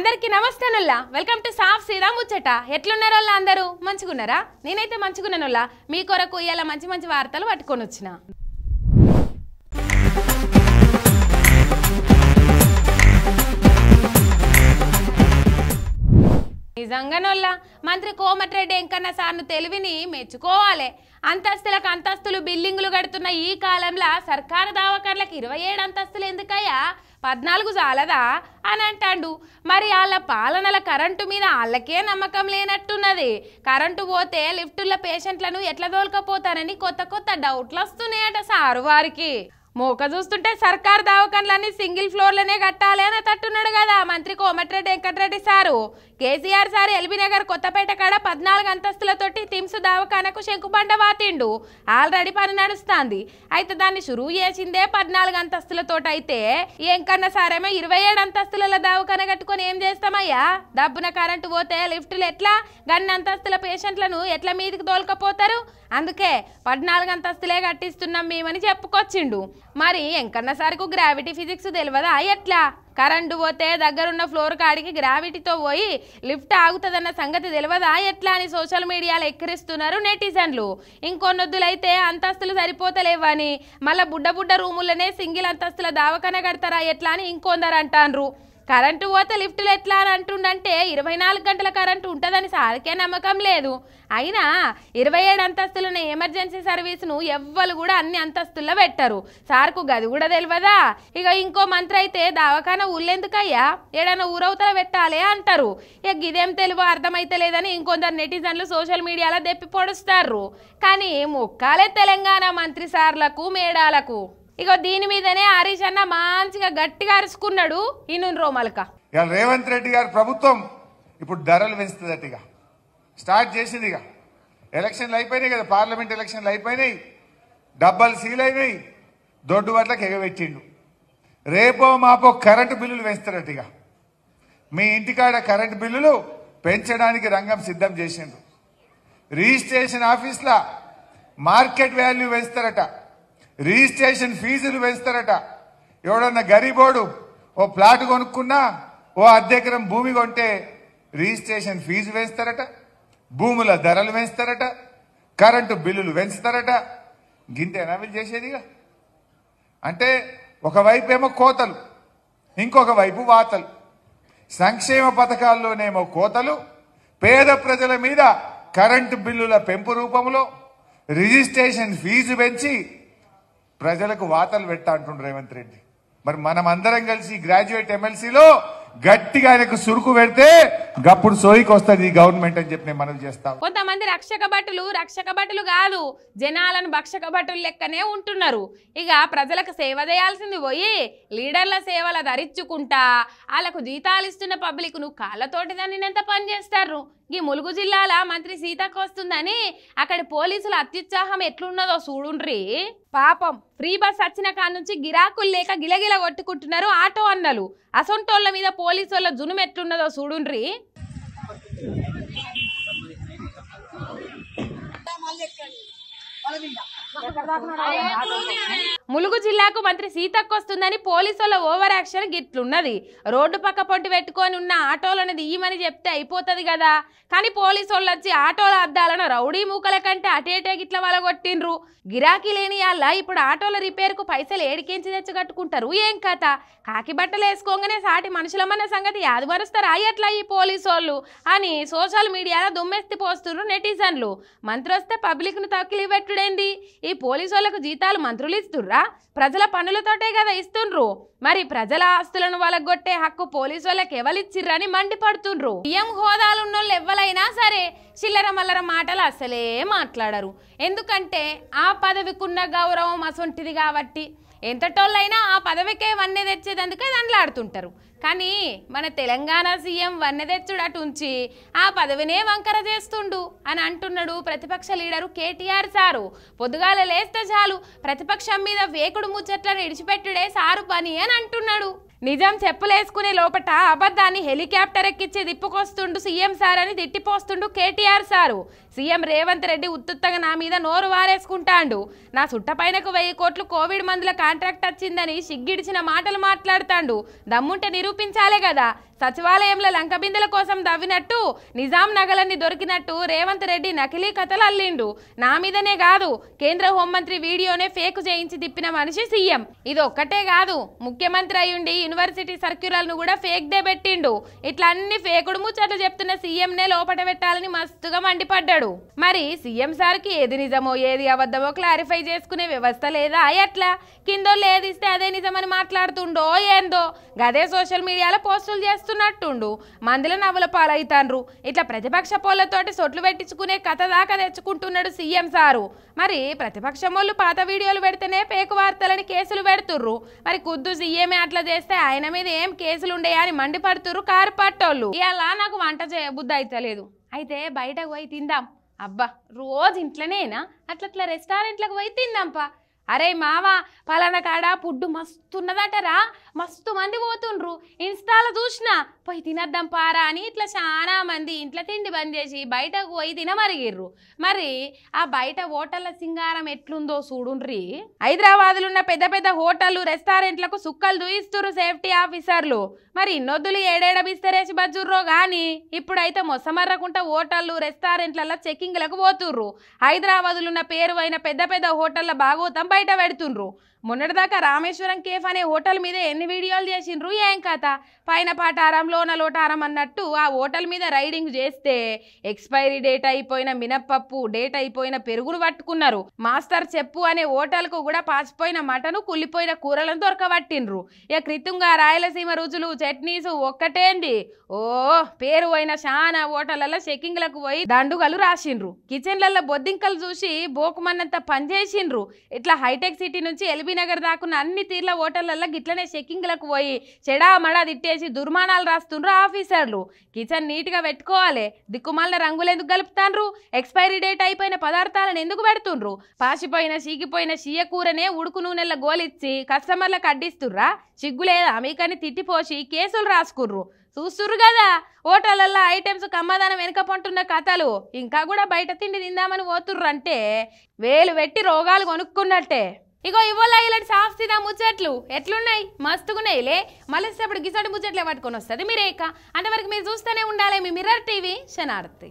అందరికీ నమస్తేనుల్లా. Welcome to సాఫ్ సీదా ముచ్చట. ఎట్లున్నారోల్లా అందరూ? మంచిగున్నారా? నేనైతే మంచిగున్నానుల్లా. మీ కొరకు ఇలా మంచి మంచి వార్తలు పట్టుకొని వచ్చిన నిజంగానోల్లా. మంత్రి కోమటిరెడ్డి వెంకన్న సార్ను తెలివిని మెచ్చుకోవాలి. అంతస్తులకు అంతస్తులు బిల్డింగులు కడుతున్న ఈ కాలంలో సర్కారు దవాఖాన్లకు ఇరవై ఏడు అంతస్తులు ఎందుకయ్యా? పద్నాలుగు చాలదా అని అంటాడు. మరి వాళ్ళ పాలనల కరెంటు మీద వాళ్ళకే నమ్మకం లేనట్టున్నది. కరెంటు పోతే లిఫ్టుల పేషెంట్లను ఎట్లా దోలుకపోతారని కొత్త కొత్త డౌట్లు వస్తున్నాయట సారు వారికి. మోక చూస్తుంటే సర్కార్ దవాఖాన్లన్నీ సింగిల్ ఫ్లోర్లనే కట్టాలి అని తట్టున్నాడు కదా మంత్రి Komatireddy Venkatreddy sir. KCR sir LB Nagar Kothapet కాడ పద్నాలుగు అంతస్తులతోటి తిమ్స్ దవాఖానకు శంకుబండ వాతిండు. ఆల్రెడీ పని నడుస్తుంది. అయితే దాన్ని షురువు చేసిందే పద్నాలుగు అంతస్తులతోటి అయితే ఎంకన్న సారేమో ఇరవై ఏడు అంతస్తుల దవాఖాన కట్టుకొని ఏం చేస్తామయ్యా? డబ్బున కరెంటు పోతే లిఫ్టులు ఎట్లా? గన్న అంతస్తుల పేషెంట్లను ఎట్లా మీదికి తోలుకపోతారు? అందుకే పద్నాలుగు అంతస్తులే కట్టిస్తున్నాం మేమని చెప్పుకొచ్చిండు. మరి ఎంకన్న సార్కు గ్రావిటీ ఫిజిక్స్ తెలియదా ఎట్లా? కరెంటు పోతే దగ్గరున్న ఫ్లోర్ కాడికి గ్రావిటీతో పోయి లిఫ్ట్ ఆగుతుందన్న సంగతి తెలియదా ఎట్లా అని సోషల్ మీడియాలో ఎక్కిరిస్తున్నారు నెటిజన్లు. ఇంకొన్నొద్దులైతే అంతస్తులు సరిపోతలేవని. మళ్ళా బుడ్డ బుడ్డ రూములనే సింగిల్ అంతస్తుల దావకన కడతారా? ఎట్లా అని ఇంకొందరు అంటాన్రు. కరెంటు పోతే లిఫ్టులు ఎట్లా అని అంటుండంటే ఇరవై నాలుగు గంటల కరెంటు ఉంటుందని సార్కే నమ్మకం లేదు. అయినా ఇరవై ఏడు అంతస్తులున్న ఎమర్జెన్సీ సర్వీస్ను ఎవ్వరు కూడా అన్ని అంతస్తుల్లో పెట్టరు. సార్కు గది కూడా తెలియదా ఇక ఇంకో మంత్రి అయితే దవాఖాన ఊళ్ళెందుకయ్యా? ఏడైనా ఊరవతల పెట్టాలి అంటారు. ఇక ఇదేం తెలివో అర్థమైతే లేదని ఇంకొందరు నెటిజన్లు సోషల్ మీడియాలో దెప్పి పొడుస్తారు. కానీ ముక్కాలే తెలంగాణ మంత్రి సార్లకు మేడాలకు ఇగో దీని మీదనే హరీష్ అన్న మంచిగా గట్టిగా అరుచుకున్నాడు. ఈయన రోమలక రేవంత్ రెడ్డి గారి ప్రభుత్వం ఇప్పుడు ధరలు పెంచుతుందట ఇక. స్టార్ట్ చేసింది ఇక. ఎలక్షన్లు అయిపోయినాయి కదా పార్లమెంట్ ఎలక్షన్లు అయిపోయినాయి. డబ్బాలు సీల్ అయినాయి. దొడ్డు వడ్లకు ఎగబెట్టిండు. రేపో మాపో కరెంటు బిల్లులు పెంచుతారట ఇక. మీ ఇంటికాడ కరెంటు బిల్లులు పెంచడానికి రంగం సిద్ధం చేసిండు రిజిస్ట్రేషన్ ఆఫీస్లో మార్కెట్ వాల్యూ పెంచుతారట రిజిస్ట్రేషన్ ఫీజులు పెంచుతారట ఎవడన్నా గరీబోడు ఓ ప్లాట్ కొనుక్కున్నా ఓ అద్దెకరం భూమి కొంటే రిజిస్ట్రేషన్ ఫీజు వేస్తారట భూముల ధరలు పెంచుతారట కరెంటు బిల్లులు పెంచుతారట గింతేనా వీళ్ళు చేసేదిగా? అంటే ఒకవైపు ఏమో కోతలు ఇంకొక వైపు వాతలు. సంక్షేమ పథకాల్లోనేమో కోతలు పేద ప్రజల మీద కరెంటు బిల్లుల పెంపు రూపంలో రిజిస్ట్రేషన్ ఫీజు పెంచి ప్రజలకు వాతలు పెట్టా అంటుండ్రు రేవంత్ రెడ్డి. మరి మనం అందరం కలిసి గ్రాడ్యుయేట్ ఎమ్మెల్సీలో గట్టిగా ఆయనకు సురుకు పెడితే గప్పుడు సోయికి వస్తుంది ఈ గవర్నమెంట్ అని చెప్పి నేను మనవి చేస్తాం కొంతమంది రక్షక భటులు రక్షక భటులు కాదు జనాలను భక్షక భటులు లెక్కనే ఉంటున్నారు. ఇక ప్రజలకు సేవ చేయాల్సింది పోయి లీడర్ల సేవల ధరించుకుంటా వాళ్ళకు జీతాలు ఇస్తున్న పబ్లిక్ను కాళ్ళతోటి దానినంత పని చేస్తారు. ఈ ములుగు జిల్లాల మంత్రి సీతకు వస్తుందని అక్కడి పోలీసుల అత్యుత్సాహం ఎట్లున్నదో చూడుండ్రి. పాపం ఫ్రీ బస్ వచ్చిన కాడ నుంచి గిరాకులు లేక గిలగిల కొట్టుకుంటున్నారు ఆటో అన్నలు. అసొంటోళ్ళ మీద పోలీసు జునుం ఎట్లున్నదో చూడుండ్రి. ములుగు జిల్లాకు మంత్రి సీతక్క వస్తుందని పోలీసుల ఓవర్ యాక్షన్ గిట్లున్నది. రోడ్డు పక్క పొంటి పెట్టుకొని ఉన్న ఆటోలను దియ్యమని చెప్తే అయిపోతుంది కదా. కానీ పోలీసు వాళ్ళు వచ్చి ఆటోల అద్దాలను రౌడీ మూకల కంటే అటేటే గిట్ల వలగొట్టిండ్రు. గిరాకీ లేని వాళ్ళ ఇప్పుడు ఆటోల రిపేర్కు పైసలు ఏడికించి తెచ్చగట్టుకుంటారు ఏం కథ? కాకి బట్టలు వేసుకోగానే సాటి మనుషులమన్న సంగతి యాది మరుస్తారా ఎట్లా ఈ పోలీసు వాళ్ళు అని సోషల్ మీడియాలో దుమ్మెత్తి పోస్తున్నారు నెటిజన్లు. మంత్రి వస్తే పబ్లిక్ను తక్కువ పెట్టుడేంది ఈ పోలీసు వాళ్ళకు జీతాలు మంత్రులు ఇస్తుర్రా ప్రజల పనులతోటే కదా ఇస్తుండ్రు. మరి ప్రజల ఆస్తులను వాళ్ళగొట్టే హక్కు పోలీసు వాళ్ళకి ఎవరిచ్చిర్రని మండిపడుతుండ్రు. సీఎం హోదాలు ఉన్నోళ్ళు ఎవ్వలైనా సరే చిల్లర మల్లర మాటలు అసలే మాట్లాడరు. ఎందుకంటే ఆ పదవికున్న గౌరవం అసొంటిది కాబట్టి ఎంతటోళ్ళైనా ఆ పదవికే వన్నె తెచ్చేదందుకే దండలాడుతుంటారు. కానీ మన తెలంగాణ సీఎం వన్నె తెచ్చుడు ఆ పదవినే వంకర చేస్తుండు అని అంటున్నాడు ప్రతిపక్ష లీడరు కేటీఆర్ సారు. పొద్దుగాల లేస్తే చాలు ప్రతిపక్షం మీద వేకుడు ముచ్చట్లను ఇడిచిపెట్టుడే సారు పని అని అంటున్నాడు. నిజం చెప్పులేసుకునే లోపట అబద్ధాన్ని హెలికాప్టర్ ఎక్కిచ్చి దిప్పుకొస్తుండు సీఎం సార్ అని తిట్టిపోస్తుండు కేటీఆర్ సారు. సీఎం రేవంత్ రెడ్డి ఉత్తుత్తగా నా మీద నోరు వారేసుకుంటాండు. నా సుట్టపైనకు వెయ్యి కోట్లు కోవిడ్ మందుల కాంట్రాక్ట్ వచ్చిందని సిగ్గిడిచిన మాటలు మాట్లాడుతాండు. దమ్ముంటే నిరూపించాలే కదా. సచివాలయంలో లంకబిందెల కోసం దవ్వినట్టు నిజాం నగలన్నీ దొరికినట్టు రేవంత్ రెడ్డి నకిలీ కథలు అల్లిండు. నా మీదనే కాదు కేంద్ర హోంమంత్రి వీడియోనే ఫేక్ చేయించి తిప్పిన మనిషి సీఎం. ఇది ఒక్కటే కాదు ముఖ్యమంత్రి అయ్యుండి యూనివర్సిటీ సర్క్యులర్ను కూడా ఫేక్ దే పెట్టిండు. ఇట్లా అన్ని ఫేకుడు ముచ్చట్లు చెప్తున్న సీఎంనే లోపట పెట్టాలని మస్తుగా మండిపడ్డాడు. మరి సీఎం సార్కి ఏది నిజమో ఏది అబద్ధమో క్లారిఫై చేసుకునే వ్యవస్థ లేదా? ఎట్లా? కిందో లేదిస్తే అదే నిజమని మాట్లాడుతుండో ఏందో? గదే సోషల్ మీడియాలో పోస్టులు చేస్తున్నట్టుండు. మందుల నవ్వుల పాలవుతాండ్రు ఇట్లా ప్రతిపక్ష పోలతోటి సొట్లు పెట్టించుకునే కథ దాకా తెచ్చుకుంటున్నాడు సీఎం సారు. మరి ప్రతిపక్షం వాళ్ళు పాత వీడియోలు పెడితేనే పేకు వార్తలని కేసులు పెడుతుర్రు. మరి కుద్దు సీఎమే అట్లా చేస్తే ఆయన మీద ఏం కేసులు ఉండయా అని మండిపడుతుర్రు కారు పట్టోళ్ళు. ఇలా నాకు వంట చేయబుద్ధి అయితలేదు. అయితే బయటకు పోయి తిందాం. అబ్బా రోజు ఇంట్లోనేనా? అట్లా రెస్టారెంట్లకు పోయి తిందాంపా. అరే మావా పలానా కాడ ఫుడ్ మస్తున్నదటరా. మస్తు మంది పోతుండ్రు. ఇన్స్టాలో చూసినా పోయి తినద్దాం పారా అని ఇట్లా చాలా మంది ఇంట్లో తిండి బంద్ చేసి బయటకు పోయి తినమరిగిర్రు. మరి ఆ బయట హోటళ్ళ సింగారం ఎట్లుందో చూడుండ్రి. హైదరాబాద్లో ఉన్న పెద్ద పెద్ద హోటళ్ళు రెస్టారెంట్లకు సుక్కలు దూయిస్తుర్రు సేఫ్టీ ఆఫీసర్లు. మరి ఇన్నొద్దులు ఏడేడబిస్తరేసి బజ్జుర్రో గాని ఇప్పుడైతే మొసమర్రకుంట హోటళ్ళు రెస్టారెంట్లలో చెక్కింగ్లకు పోతుర్రు. హైదరాబాద్లో ఉన్న పేరు పెద్ద పెద్ద హోటళ్ళ బాగోతం బయట పెడుతుండ్రు. మొన్నటిదాకా రామేశ్వరం కేఫ్ అనే హోటల్ మీద ఎన్ని వీడియోలు చేసిండ్రు? ఏం కథ? పైన పాటారం లోన లోటారం అన్నట్టు ఆ హోటల్ మీద రైడింగ్ చేస్తే ఎక్స్పైరీ డేట్ అయిపోయిన మినప్పప్పు డేట్ అయిపోయిన పెరుగును పట్టుకున్నారు. మాస్టర్ చెప్పు అనే హోటల్కు కూడా పాచిపోయిన మటను కుళ్ళిపోయిన కూరలను దొరకబట్టిండ్రు. ఇక క్రితంగా రాయలసీమ రుచులు చట్నీస్ ఒక్కటేంది? ఓ పేరు పోయిన చాలా హోటళ్ళలో చెక్కింగ్లకు పోయి దండుగలు రాసిండ్రు. కిచెన్లలో బొద్దింకలు చూసి బోకుమన్నంత పనిచేసిండ్రు ఇట్లా హైటెక్ సిటీ నుంచి ఎల్బీ నగర్ దాకున్న అన్ని తీర్ల హోటళ్ళలో గిట్లనే చెక్కింగ్లకు పోయి చెడా మడా తిట్టేసి దుర్మానాలు రాస్తుండ్రు ఆఫీసర్లు. కిచెన్ నీట్గా పెట్టుకోవాలి. దిక్కుమాలిన రంగులు ఎందుకు కలుపుతాండ్రు ఎక్స్పైరీ డేట్ అయిపోయిన పదార్థాలను ఎందుకు పెడుతుండ్రు? పాసిపోయిన చీకిపోయిన చీయ కూరనే ఉడుకు నూనెల గోలిచ్చి కస్టమర్లకు అడ్డిస్తుర్రా సిగ్గులేదా మీకని తిట్టిపోసి కేసులు రాసుకుర్రు. చూస్తురు కదా? హోటళ్ళల్లో ఐటమ్స్ కమ్మదానం వెనుక పంటున్న కథలు. ఇంకా కూడా బయట తిండి తిందామని పోతుర్రంటే వేలు పెట్టి రోగాలు కొనుక్కున్నట్టే. ఇగో ఇవ్వాల ఇలాంటి సాఫ్తిదా ముచ్చట్లు? ఎట్లున్నాయి? మస్తుగున్నాయిలే మళ్ళీ ఇప్పుడు గిసాడు ముచ్చట్లే పట్టుకొని వస్తుంది మీరేక అంతవరకు మీరు చూస్తూనే ఉండాలి మీ మిర్రర్ టీవీ శనార్థి